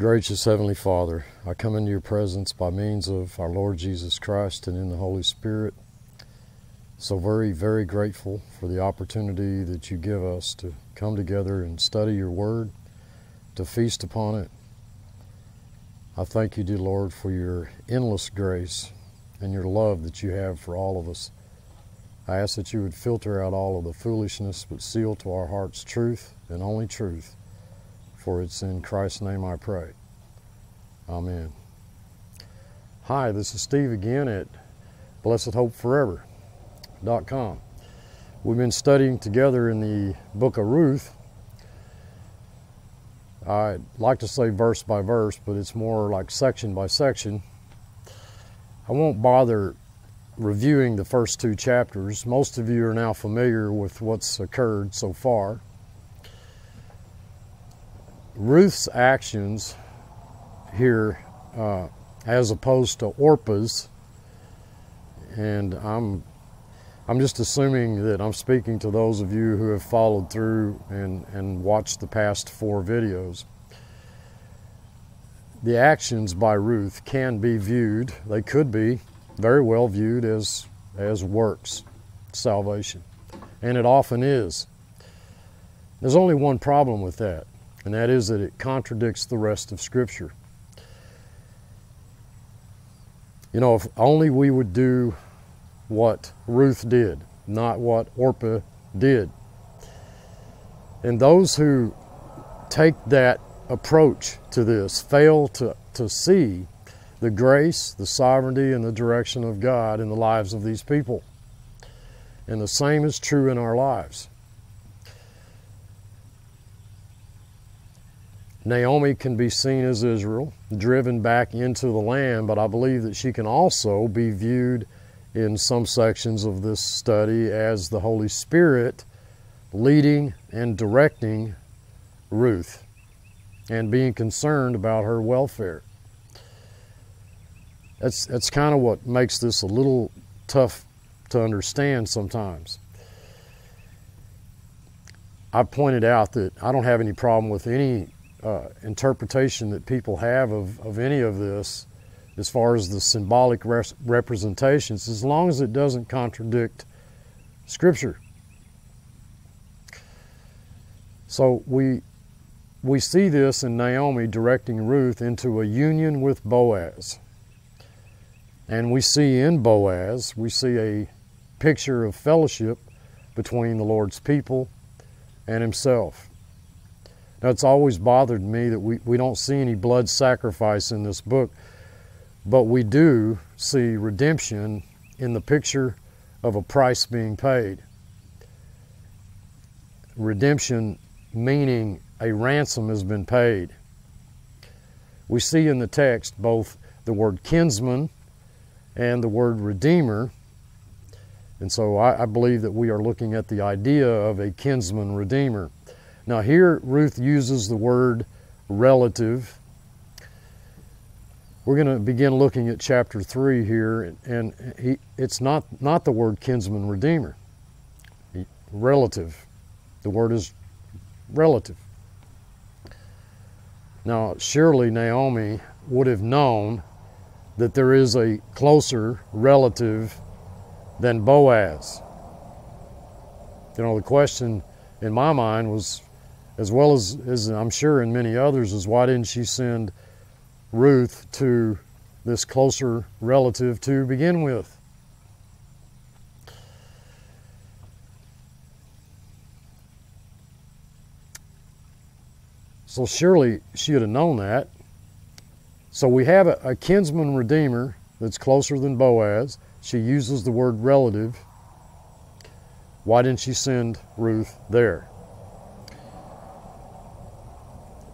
Gracious Heavenly Father, I come into your presence by means of our Lord Jesus Christ and in the Holy Spirit. So very, very grateful for the opportunity that you give us to come together and study your word, to feast upon it. I thank you, dear Lord, for your endless grace and your love that you have for all of us. I ask that you would filter out all of the foolishness, but seal to our hearts truth and only truth. For it's in Christ's name I pray. Amen. Hi, this is Steve again at BlessedHopeForever.com. We've been studying together in the book of Ruth. I'd like to say verse by verse, but it's more like section by section. I won't bother reviewing the first two chapters. Most of you are now familiar with what's occurred so far. Ruth's actions here, uh, as opposed to Orpah's. and I'm I'm just assuming that I'm speaking to those of you who have followed through and, and watched the past four videos. The actions by Ruth can be viewed, they could be very well viewed as, as works salvation. And it often is. There's only one problem with that and that is that it contradicts the rest of Scripture. You know, if only we would do what Ruth did, not what Orpah did. And those who take that approach to this fail to, to see the grace, the sovereignty, and the direction of God in the lives of these people. And the same is true in our lives. Naomi can be seen as Israel, driven back into the land, but I believe that she can also be viewed in some sections of this study as the Holy Spirit leading and directing Ruth and being concerned about her welfare. That's, that's kind of what makes this a little tough to understand sometimes. I pointed out that I don't have any problem with any uh, interpretation that people have of, of any of this as far as the symbolic res- representations, as long as it doesn't contradict Scripture. So we, we see this in Naomi directing Ruth into a union with Boaz. And we see in Boaz, we see a picture of fellowship between the Lord's people and himself. Now, it's always bothered me that we, we don't see any blood sacrifice in this book, but we do see redemption in the picture of a price being paid. Redemption meaning a ransom has been paid. We see in the text both the word kinsman and the word redeemer. And so I, I believe that we are looking at the idea of a kinsman redeemer. Now, here Ruth uses the word relative. We're going to begin looking at chapter 3 here, and he, it's not, not the word kinsman redeemer, relative. The word is relative. Now, surely Naomi would have known that there is a closer relative than Boaz. You know, the question in my mind was as well as, as I'm sure in many others, is why didn't she send Ruth to this closer relative to begin with? So surely she would have known that. So we have a, a kinsman redeemer that's closer than Boaz. She uses the word relative. Why didn't she send Ruth there?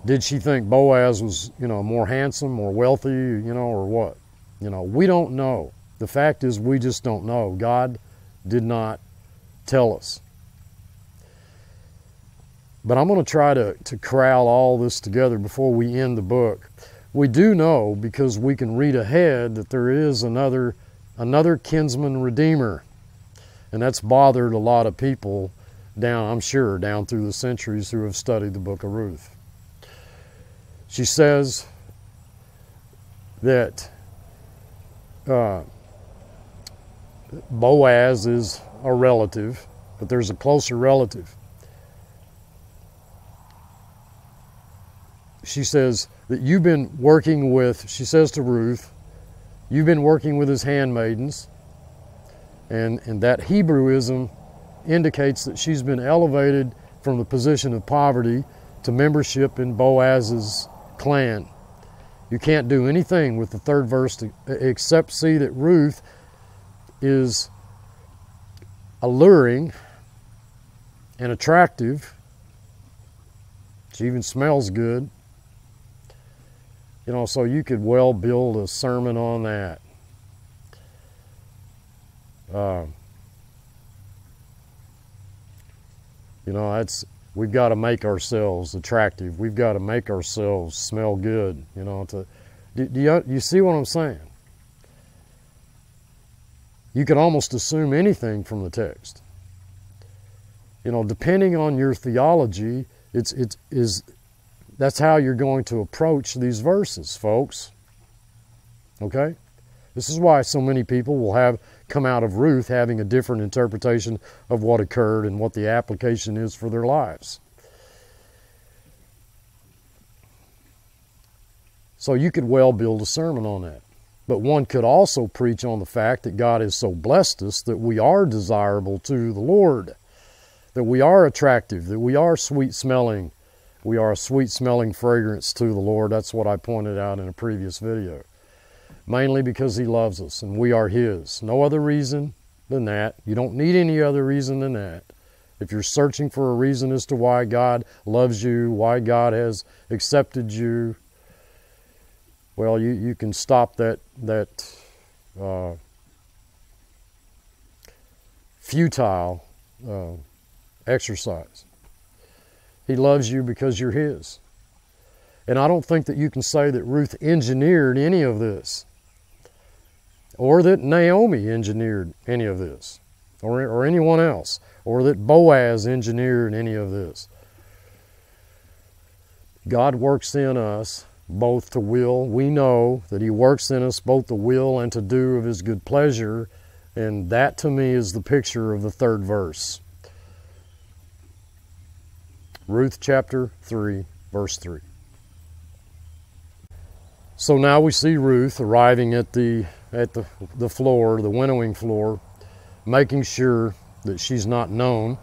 Did she think Boaz was, you know, more handsome, more wealthy, you know, or what? You know, we don't know. The fact is, we just don't know. God did not tell us. But I'm going to try to, to corral all this together before we end the book. We do know because we can read ahead that there is another another kinsman redeemer. And that's bothered a lot of people down, I'm sure, down through the centuries who have studied the book of Ruth. She says, that uh, Boaz is a relative, but there's a closer relative. She says that you've been working with, she says to Ruth, you've been working with his handmaidens, and, and that Hebrewism indicates that she's been elevated from the position of poverty to membership in Boaz's clan. You can't do anything with the third verse except see that Ruth is alluring and attractive. She even smells good. You know, so you could well build a sermon on that. Uh, you know, that's we've got to make ourselves attractive. We've got to make ourselves smell good. You know, to do, do you you see what I'm saying? You can almost assume anything from the text. You know, depending on your theology, it's it's is that's how you're going to approach these verses, folks. Okay? This is why so many people will have come out of Ruth having a different interpretation of what occurred and what the application is for their lives. So you could well build a sermon on that. But one could also preach on the fact that God has so blessed us that we are desirable to the Lord, that we are attractive, that we are sweet smelling, we are a sweet smelling fragrance to the Lord. That's what I pointed out in a previous video. Mainly because He loves us and we are His. No other reason than that. You don't need any other reason than that. If you're searching for a reason as to why God loves you, why God has accepted you, well, you, you can stop that that uh, futile uh, exercise. He loves you because you're His. And I don't think that you can say that Ruth engineered any of this, or that Naomi engineered any of this, or, or anyone else, or that Boaz engineered any of this. God works in us both to will. We know that He works in us both to will and to do of His good pleasure, and that to me is the picture of the third verse. Ruth chapter 3, verse 3. So now we see Ruth arriving at the at the, the floor, the winnowing floor, making sure that she's not known.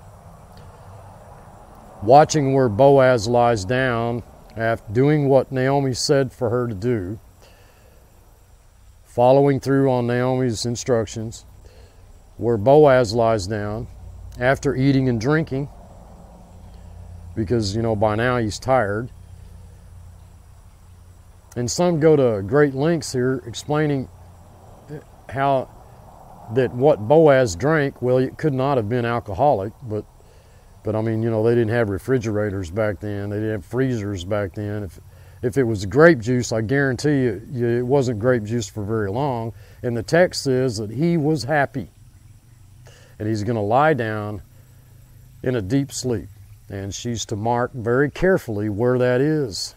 Watching where Boaz lies down after doing what Naomi said for her to do, following through on Naomi's instructions, where Boaz lies down after eating and drinking because, you know, by now he's tired. And some go to great lengths here explaining how that what Boaz drank, well, it could not have been alcoholic, but but I mean, you know, they didn't have refrigerators back then. They didn't have freezers back then. If if it was grape juice, I guarantee you, you it wasn't grape juice for very long. And the text says that he was happy, and he's going to lie down in a deep sleep. And she's to mark very carefully where that is.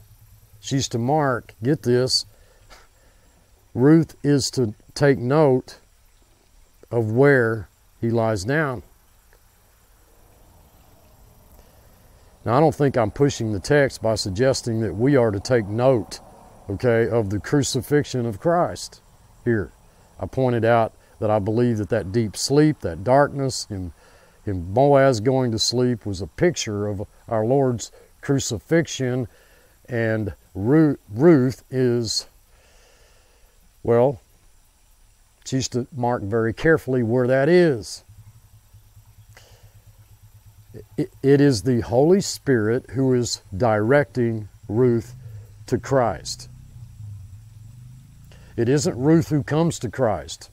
She's to mark, get this, Ruth is to take note of where he lies down. Now, I don't think I'm pushing the text by suggesting that we are to take note, okay, of the crucifixion of Christ here. I pointed out that I believe that that deep sleep, that darkness, and and Boaz going to sleep was a picture of our Lord's crucifixion, and Ruth is, well, she's to mark very carefully where that is. It is the Holy Spirit who is directing Ruth to Christ. It isn't Ruth who comes to Christ.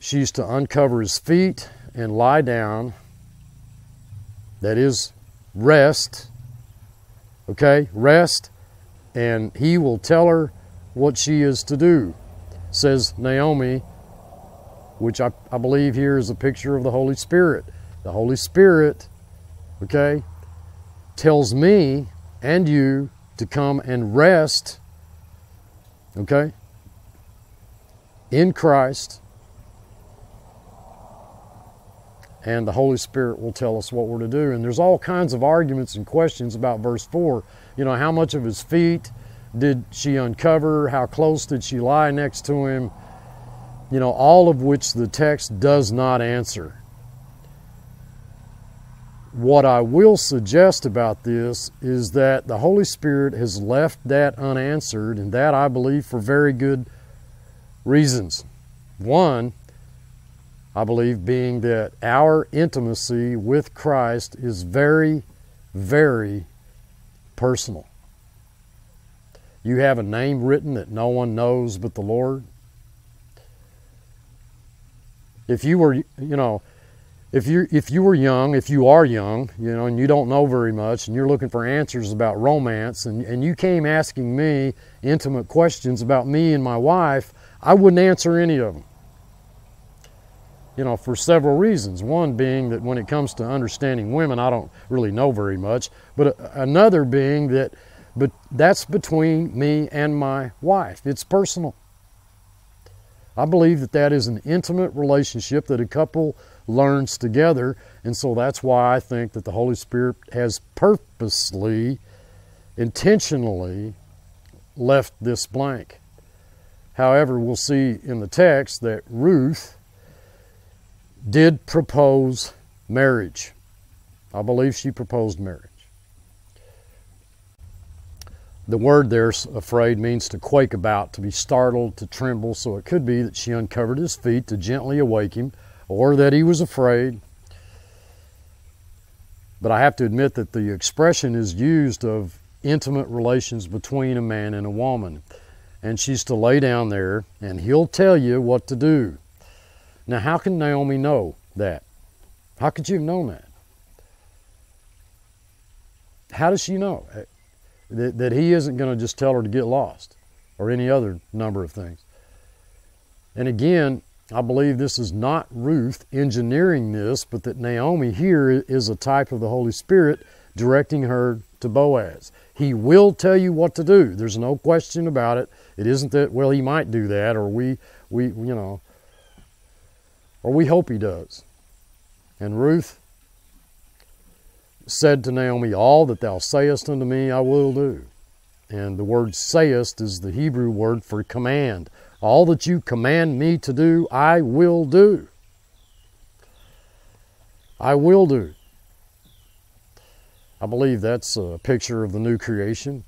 She's to uncover his feet and lie down. That is, rest. Okay, rest. And he will tell her what she is to do, says Naomi, which I, I believe here is a picture of the Holy Spirit. The Holy Spirit, okay, tells me and you to come and rest, okay, in Christ. And the Holy Spirit will tell us what we're to do. And there's all kinds of arguments and questions about verse 4. You know, how much of his feet did she uncover? How close did she lie next to him? You know, all of which the text does not answer. What I will suggest about this is that the Holy Spirit has left that unanswered, and that I believe for very good reasons. One, I believe, being that our intimacy with Christ is very, very personal. You have a name written that no one knows but the Lord. If you were, you know, if you if you were young, if you are young, you know, and you don't know very much, and you're looking for answers about romance, and, and you came asking me intimate questions about me and my wife, I wouldn't answer any of them. You know, for several reasons. One being that when it comes to understanding women, I don't really know very much, but another being that, but that's between me and my wife. It's personal. I believe that that is an intimate relationship that a couple learns together. And so that's why I think that the Holy Spirit has purposely, intentionally left this blank. However, we'll see in the text that Ruth did propose marriage. I believe she proposed marriage. The word there, afraid, means to quake about, to be startled, to tremble. So it could be that she uncovered his feet to gently awake him, or that he was afraid. But I have to admit that the expression is used of intimate relations between a man and a woman. And she's to lay down there, and he'll tell you what to do. Now, how can Naomi know that? How could you have known that? How does she know uh, that, that he isn't going to just tell her to get lost or any other number of things? And again, I believe this is not Ruth engineering this, but that Naomi here is a type of the Holy Spirit directing her to Boaz. He will tell you what to do. There's no question about it. It isn't that well he might do that or we we you know or we hope he does. And Ruth said to Naomi, All that thou sayest unto me I will do. And the word sayest is the Hebrew word for command. All that you command me to do, I will do. I will do. I believe that's a picture of the new creation,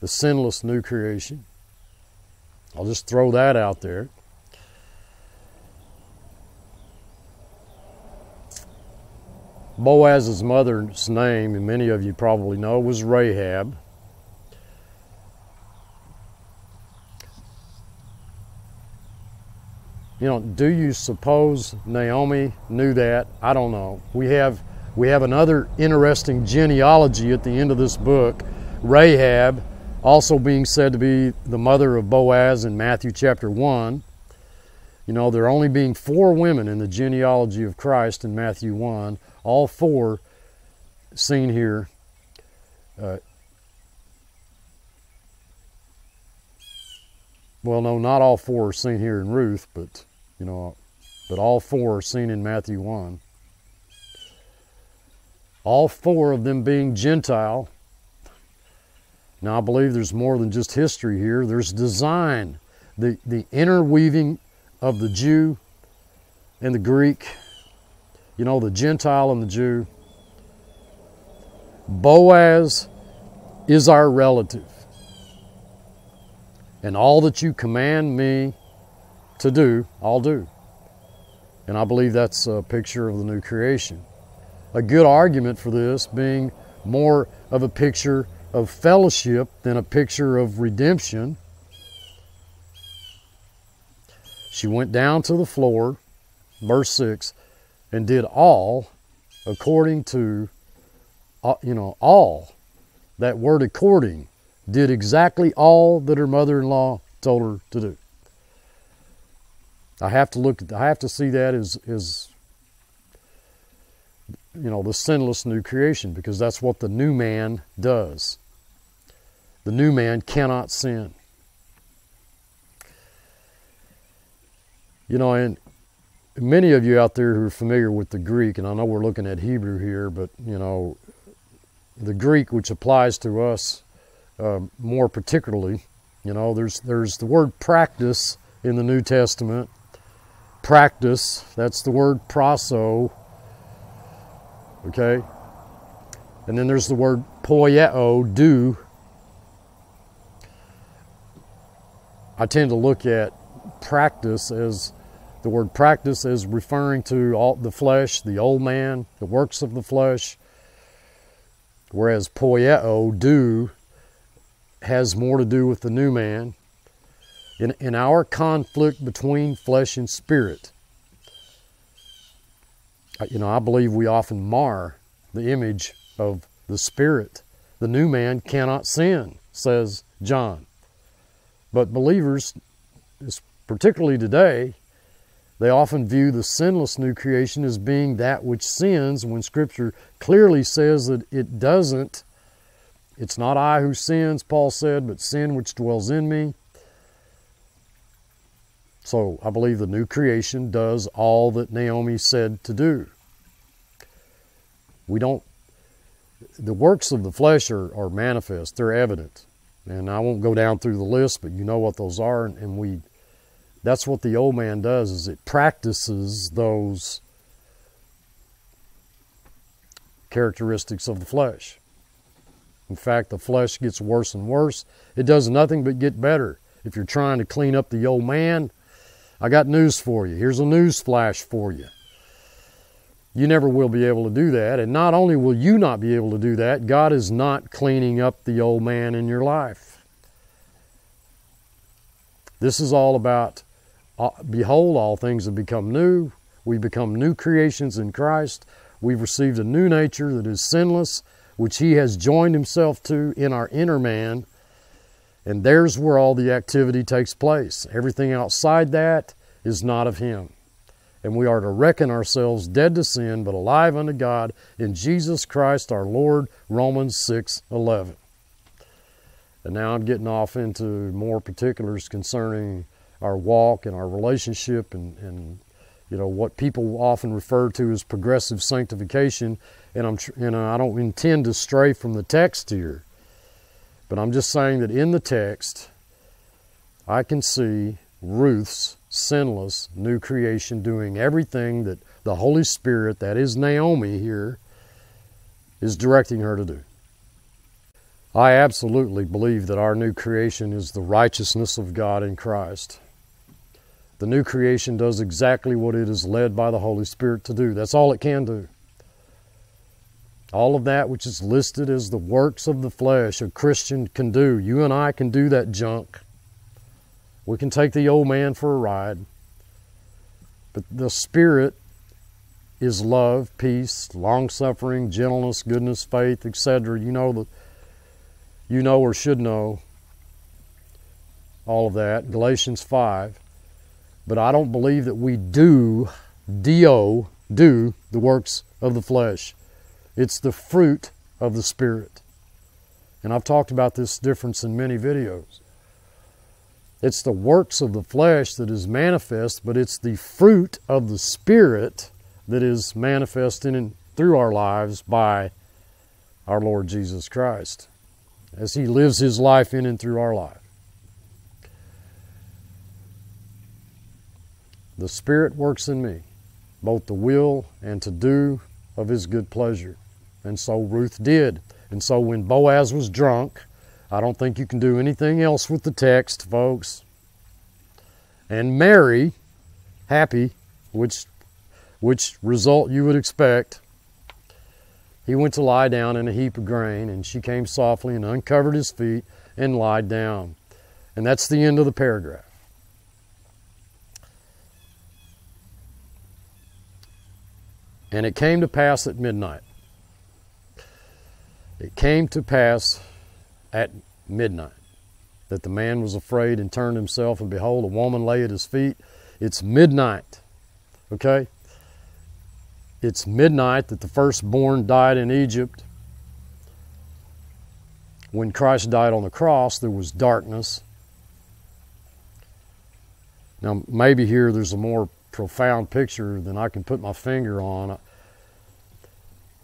the sinless new creation. I'll just throw that out there. Boaz's mother's name, and many of you probably know, was Rahab. You know, do you suppose Naomi knew that? I don't know. We have we have another interesting genealogy at the end of this book. Rahab, also being said to be the mother of Boaz in Matthew chapter 1. You know, there are only being four women in the genealogy of Christ in Matthew 1, all four seen here. Uh, well, no, not all four are seen here in Ruth, but you know, but all four are seen in Matthew 1. All four of them being Gentile. Now, I believe there's more than just history here. There's design, the, the interweaving of the Jew and the Greek, you know, the Gentile and the Jew. Boaz is our relative. And all that you command me to do, I'll do. And I believe that's a picture of the new creation. A good argument for this being more of a picture of fellowship than a picture of redemption. She went down to the floor, verse 6, and did all according to, uh, you know, all. That word according did exactly all that her mother in law told her to do. I have to look. I have to see that as as you know the sinless new creation because that's what the new man does. the new man cannot sin. You know, and many of you out there who are familiar with the Greek, and I know we're looking at Hebrew here, but you know, the Greek, which applies to us uh, more particularly, you know, there's there's the word practice in the New Testament. Practice, that's the word prasso. Okay? And then there's the word poieo, do. I tend to look at practice as the word practice is referring to all the flesh, the old man, the works of the flesh, whereas poieo, do, has more to do with the new man. In, in our conflict between flesh and spirit, you know, I believe we often mar the image of the spirit. The new man cannot sin, says John. But believers, particularly today, they often view the sinless new creation as being that which sins when Scripture clearly says that it doesn't. It's not I who sins, Paul said, but sin which dwells in me. So I believe the new creation does all that Naomi said to do. We don't, the works of the flesh are, are manifest, they're evident. And I won't go down through the list, but you know what those are, and, and we that's what the old man does is it practices those characteristics of the flesh. In fact, the flesh gets worse and worse. It does nothing but get better. If you're trying to clean up the old man, I got news for you. Here's a news flash for you. You never will be able to do that. And not only will you not be able to do that, God is not cleaning up the old man in your life. This is all about behold, all things have become new. We become new creations in Christ. We've received a new nature that is sinless, which He has joined Himself to in our inner man. And there's where all the activity takes place. Everything outside that is not of Him. And we are to reckon ourselves dead to sin, but alive unto God in Jesus Christ our Lord, Romans 6 11. And now I'm getting off into more particulars concerning our walk and our relationship and, and you know what people often refer to as progressive sanctification and I'm and I don't intend to stray from the text here but I'm just saying that in the text I can see Ruth's sinless new creation doing everything that the Holy Spirit that is Naomi here is directing her to do I absolutely believe that our new creation is the righteousness of God in Christ. The new creation does exactly what it is led by the Holy Spirit to do. That's all it can do. All of that which is listed as the works of the flesh a Christian can do. You and I can do that junk. We can take the old man for a ride. But the Spirit is love, peace, long suffering, gentleness, goodness, faith, etc. You know the you know or should know all of that. Galatians 5. But I don't believe that we do, do, do the works of the flesh. It's the fruit of the Spirit. And I've talked about this difference in many videos. It's the works of the flesh that is manifest, but it's the fruit of the Spirit that is manifest in and through our lives by our Lord Jesus Christ as He lives His life in and through our life. The Spirit works in me, both the will and to do of His good pleasure. And so Ruth did. And so when Boaz was drunk, I don't think you can do anything else with the text, folks. And merry, happy, which, which result you would expect, he went to lie down in a heap of grain, and she came softly and uncovered his feet and lied down. And that's the end of the paragraph. And it came to pass at midnight. It came to pass at midnight that the man was afraid and turned himself, and behold, a woman lay at his feet. It's midnight, okay? It's midnight that the firstborn died in Egypt. when Christ died on the cross, there was darkness. Now, maybe here there's a more profound picture than I can put my finger on.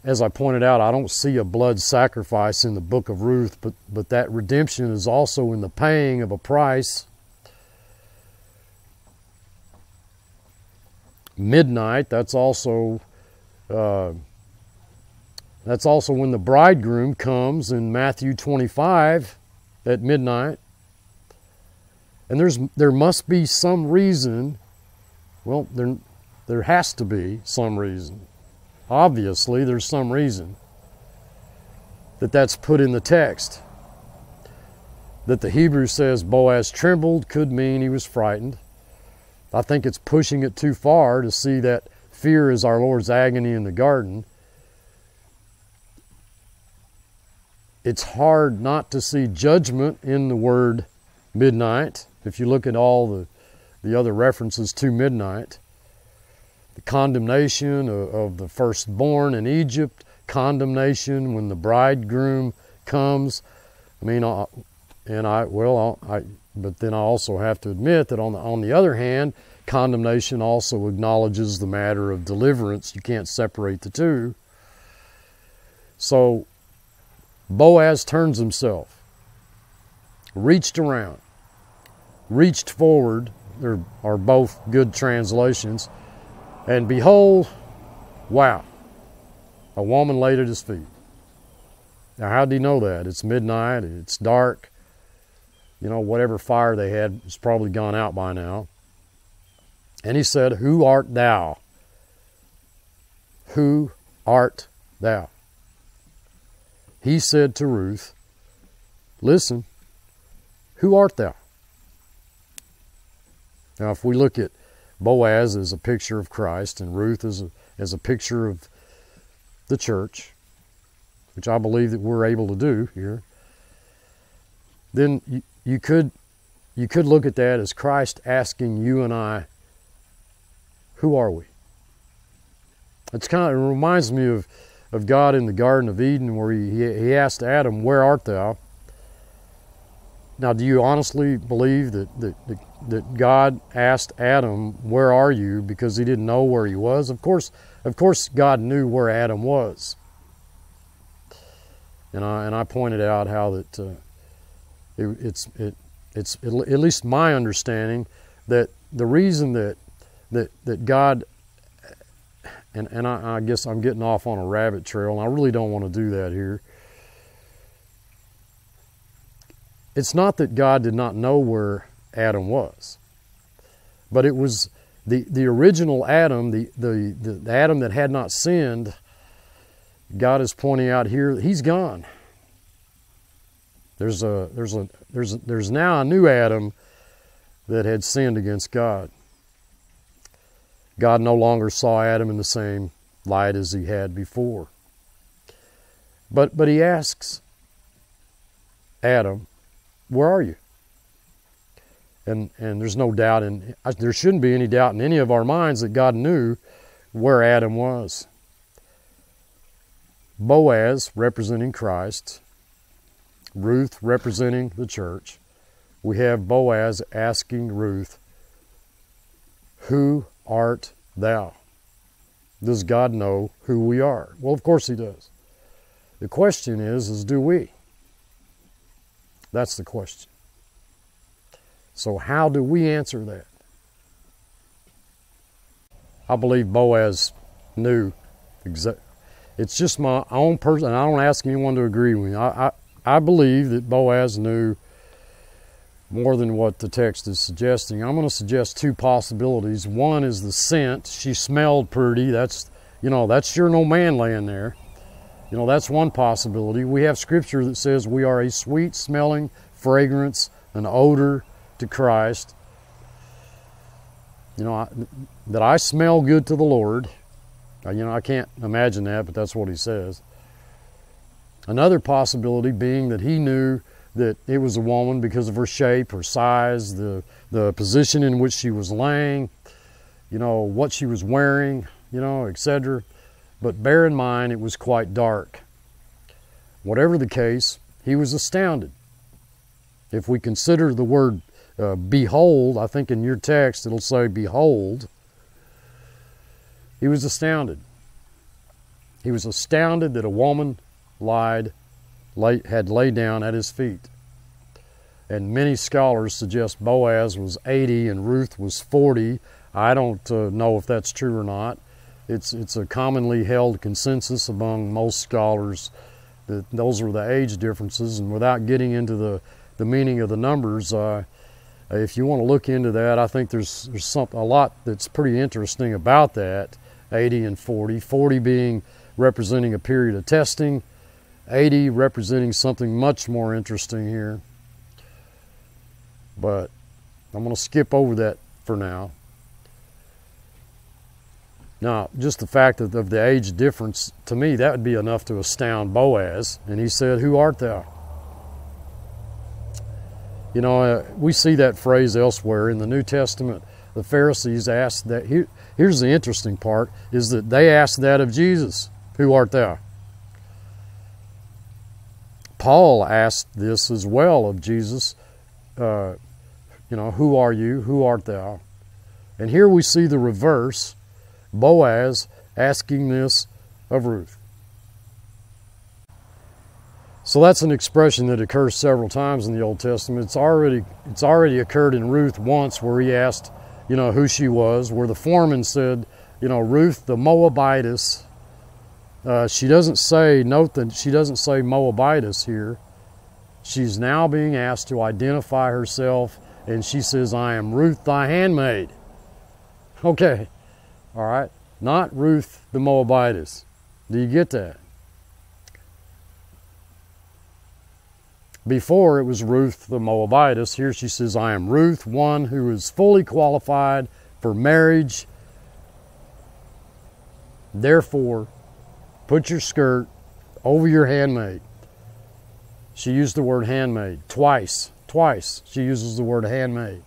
As I pointed out, I don't see a blood sacrifice in the book of Ruth, but, but that redemption is also in the paying of a price. Midnight, that's also uh, that's also when the bridegroom comes in Matthew 25 at midnight. And there's there must be some reason. Well, there there has to be some reason. Obviously, there's some reason that that's put in the text. That the Hebrew says Boaz trembled could mean he was frightened. I think it's pushing it too far to see that fear is our Lord's agony in the garden. It's hard not to see judgment in the word midnight. If you look at all the, the other references to midnight, the condemnation of, of the firstborn in Egypt, condemnation when the bridegroom comes. I mean, I, and I well, I but then I also have to admit that on the on the other hand, condemnation also acknowledges the matter of deliverance. You can't separate the two. So Boaz turns himself, reached around, reached forward. There are both good translations. And behold, wow, a woman laid at his feet. Now, how did he know that? It's midnight, it's dark. You know, whatever fire they had has probably gone out by now. And he said, Who art thou? Who art thou? he said to Ruth, Listen, who art thou? Now, if we look at Boaz is a picture of Christ and Ruth is a, as a picture of the church, which I believe that we're able to do here, then you, you could you could look at that as Christ asking you and I, who are we? It's kind of it reminds me of of God in the Garden of Eden where he, he asked Adam, Where art thou? Now, do you honestly believe that, that, that God asked Adam, Where are you? because he didn't know where he was? Of course, of course God knew where Adam was. And I, and I pointed out how that uh, it, it's, it, it's at least my understanding that the reason that, that, that God and, and I, I guess I'm getting off on a rabbit trail, and I really don't want to do that here. It's not that God did not know where Adam was, but it was the, the original Adam, the, the, the Adam that had not sinned. God is pointing out here, he's gone. There's a there's a there's a, there's now a new Adam that had sinned against God. God no longer saw Adam in the same light as he had before. But, but he asks Adam, Where are you? And, and there's no doubt, and there shouldn't be any doubt in any of our minds that God knew where Adam was. Boaz representing Christ, Ruth representing the church. We have Boaz asking Ruth, Who art thou? Does God know who we are? Well, of course He does. The question is, is do we? That's the question. So how do we answer that? I believe Boaz knew. It's just my own person. I don't ask anyone to agree with me. I, I, I believe that Boaz knew more than what the text is suggesting. I'm going to suggest two possibilities. One is the scent. She smelled pretty. That's, you know, that's sure no man laying there. You know, that's one possibility. We have scripture that says we are a sweet smelling fragrance, an odor to Christ. You know, I, that I smell good to the Lord. Uh, you know, I can't imagine that, but that's what he says. Another possibility being that he knew that it was a woman because of her shape, her size, the, the position in which she was laying, you know, what she was wearing, you know, etc. But bear in mind, it was quite dark. Whatever the case, He was astounded. If we consider the word uh, behold, I think in your text it'll say behold. He was astounded. He was astounded that a woman lied, lay, had laid down at his feet. And many scholars suggest Boaz was 80 and Ruth was 40. I don't uh, know if that's true or not. It's, it's a commonly held consensus among most scholars that those are the age differences. And without getting into the, the meaning of the numbers, uh, if you want to look into that, I think there's, there's some, a lot that's pretty interesting about that 80 and 40. 40 being representing a period of testing, 80 representing something much more interesting here. But I'm going to skip over that for now. Now, just the fact of, the age difference, to me, that would be enough to astound Boaz. And he said, Who art thou? You know, uh, we see that phrase elsewhere in the New Testament. The Pharisees asked that. Here, here's the interesting part: is that they asked that of Jesus, "Who art thou?" Paul asked this as well of Jesus. Uh, you know, who are you? Who art thou? And here we see the reverse Boaz asking this of Ruth. So that's an expression that occurs several times in the Old Testament. It's already it's already occurred in Ruth once where he asked, you know, who she was, where the foreman said, you know, Ruth the Moabitess. Uh, she doesn't say, note that she doesn't say Moabitess here. She's now being asked to identify herself, and she says, I am Ruth thy handmaid. Okay, all right? Not Ruth the Moabitess. Do you get that? Before it was Ruth the Moabitess. Here she says, I am Ruth, one who is fully qualified for marriage. Therefore, put your skirt over your handmaid. She used the word handmaid twice. Twice she uses the word handmaid.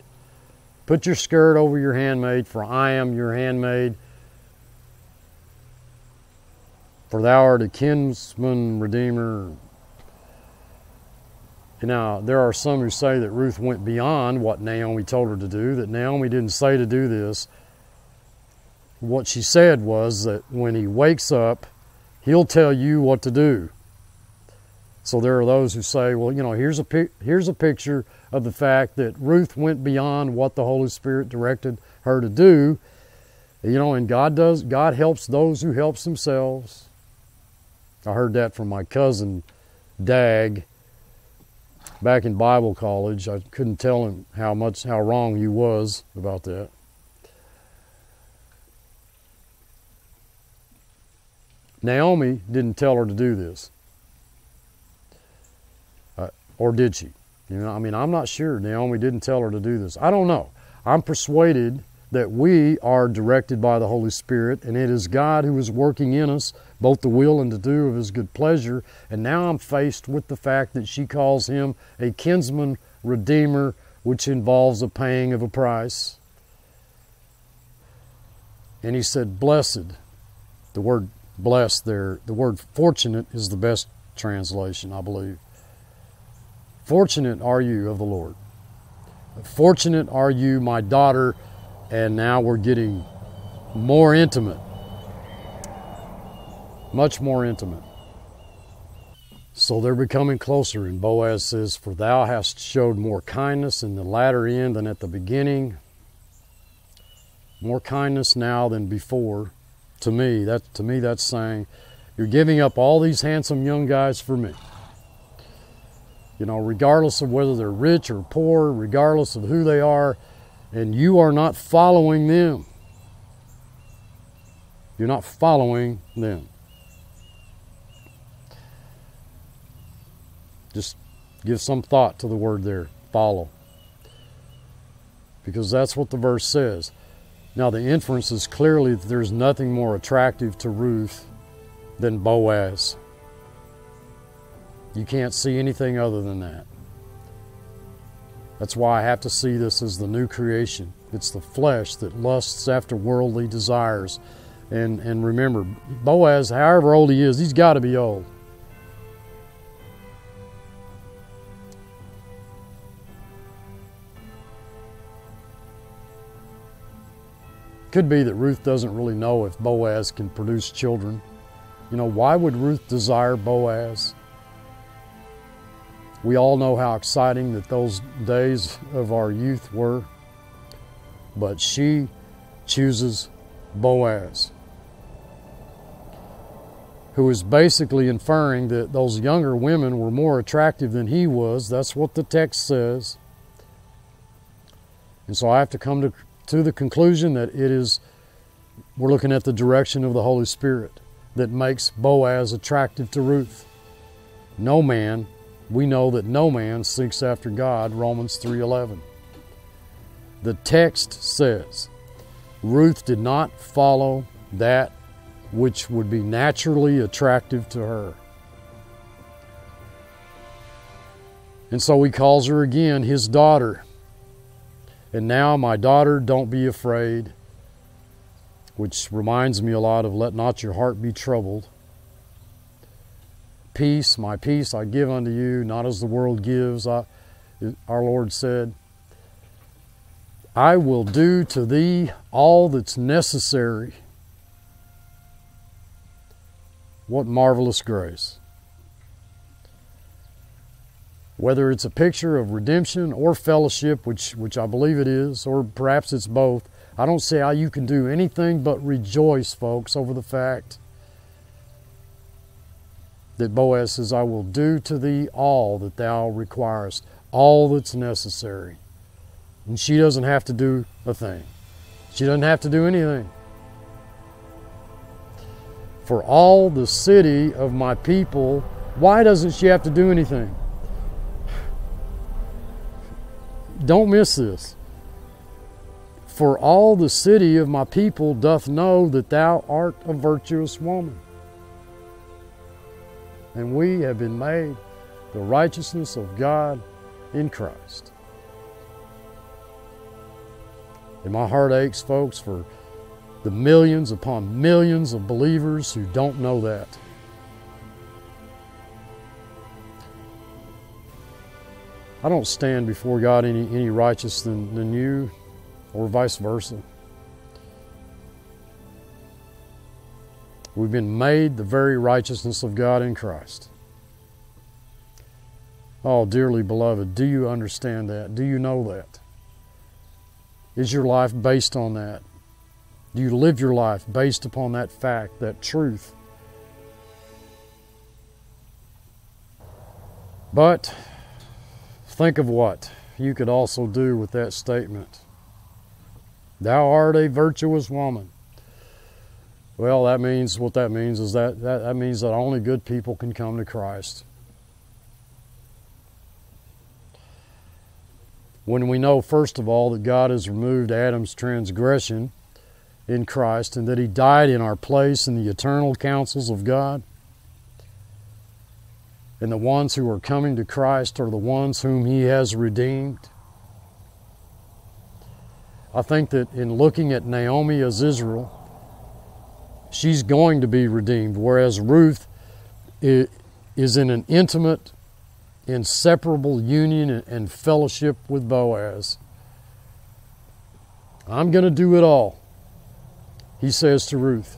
Put your skirt over your handmaid, for I am your handmaid. For thou art a kinsman redeemer. Now, there are some who say that Ruth went beyond what Naomi told her to do, that Naomi didn't say to do this. What she said was that when he wakes up, he'll tell you what to do. So there are those who say, well, you know, here's a here's a picture of the fact that Ruth went beyond what the Holy Spirit directed her to do. You know, and God does God helps those who helps themselves. I heard that from my cousin Dag back in Bible college. I couldn't tell him how much how wrong he was about that. Naomi didn't tell her to do this. Or did she? You know, I mean, I'm not sure. Naomi didn't tell her to do this. I don't know. I'm persuaded that we are directed by the Holy Spirit, and it is God who is working in us both the will and the do of His good pleasure. And now I'm faced with the fact that she calls him a kinsman redeemer, which involves a paying of a price. And he said, Blessed. The word blessed there, the word fortunate is the best translation, I believe. Fortunate are you of the Lord. Fortunate are you, my daughter, and now we're getting more intimate. Much more intimate. So they're becoming closer, and Boaz says, For thou hast showed more kindness in the latter end than at the beginning. More kindness now than before. To me, that to me that's saying, You're giving up all these handsome young guys for me. You know, regardless of whether they're rich or poor, regardless of who they are, and you are not following them. You're not following them. Just give some thought to the word there follow. Because that's what the verse says. Now, the inference is clearly that there's nothing more attractive to Ruth than Boaz. You can't see anything other than that. That's why I have to see this as the new creation. It's the flesh that lusts after worldly desires. And, and remember, Boaz, however old he is, he's got to be old. Could be that Ruth doesn't really know if Boaz can produce children. You know, why would Ruth desire Boaz? We all know how exciting that those days of our youth were, but she chooses Boaz, who is basically inferring that those younger women were more attractive than he was. That's what the text says. And so I have to come to, to the conclusion that it is, we're looking at the direction of the Holy Spirit that makes Boaz attractive to Ruth. No man we know that no man seeks after God, Romans 3:11. The text says, Ruth did not follow that which would be naturally attractive to her. And so he calls her again his daughter. And now, my daughter, don't be afraid, which reminds me a lot of let not your heart be troubled. Peace, my peace I give unto you, not as the world gives. I, our Lord said, I will do to thee all that's necessary. What marvelous grace. Whether it's a picture of redemption or fellowship, which, which I believe it is, or perhaps it's both, I don't see how you can do anything but rejoice, folks, over the fact that Boaz says, I will do to thee all that thou requirest, all that's necessary. And she doesn't have to do a thing. She doesn't have to do anything. For all the city of my people, why doesn't she have to do anything? Don't miss this. For all the city of my people doth know that thou art a virtuous woman and we have been made the righteousness of God in Christ. And my heart aches, folks, for the millions upon millions of believers who don't know that. I don't stand before God any, any righteous than, than you, or vice versa. We've been made the very righteousness of God in Christ. Oh, dearly beloved, do you understand that? Do you know that? Is your life based on that? Do you live your life based upon that fact, that truth? But think of what you could also do with that statement. Thou art a virtuous woman. Well, that means what that means is that, that that means that only good people can come to Christ. When we know, first of all, that God has removed Adam's transgression in Christ and that he died in our place in the eternal counsels of God, and the ones who are coming to Christ are the ones whom he has redeemed. I think that in looking at Naomi as Israel, she's going to be redeemed, whereas Ruth is in an intimate, inseparable union and fellowship with Boaz. I'm going to do it all, he says to Ruth.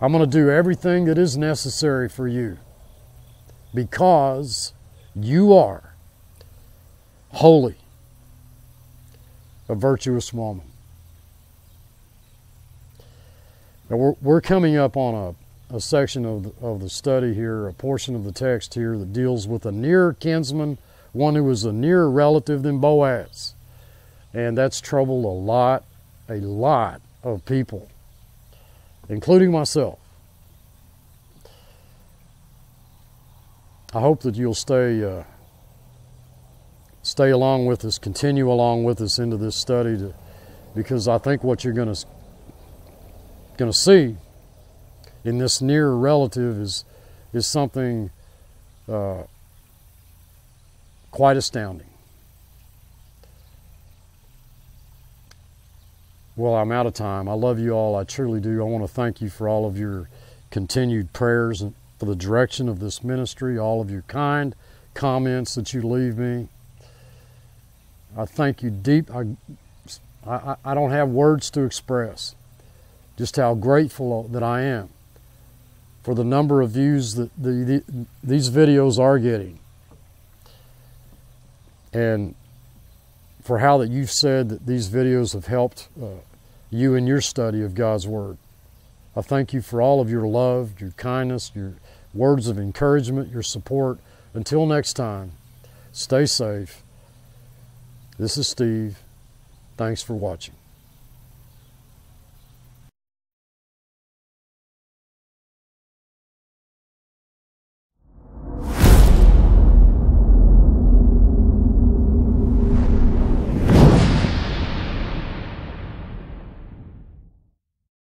I'm going to do everything that is necessary for you because you are holy, a virtuous woman. Now we're, we're coming up on a, a section of the, of the study here, a portion of the text here that deals with a near kinsman, one who was a nearer relative than Boaz. And that's troubled a lot, a lot of people, including myself. I hope that you'll stay uh, stay along with us, continue along with us into this study, to, because I think what you're going to going to see in this near relative is is something uh, quite astounding. Well, I'm out of time. I love you all. I truly do. I want to thank you for all of your continued prayers and for the direction of this ministry, all of your kind comments that you leave me. I thank you deep. I I, I don't have words to express just how grateful that I am for the number of views that the, the, these videos are getting. And for how that you've said that these videos have helped uh, you in your study of God's Word. I thank you for all of your love, your kindness, your words of encouragement, your support. Until next time, stay safe. This is Steve. Thanks for watching.